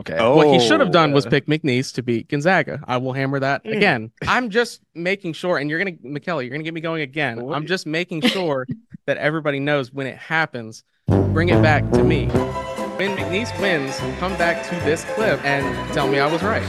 Okay. Oh. What he should have done was oh. pick McNeese to beat Gonzaga. I will hammer that Mm. again. I'm just making sure, and you're gonna, McKelly, you're gonna get me going again. What? I'm just making sure that everybody knows when it happens. Bring it back to me. When McNeese wins, come back to this clip and tell me I was right.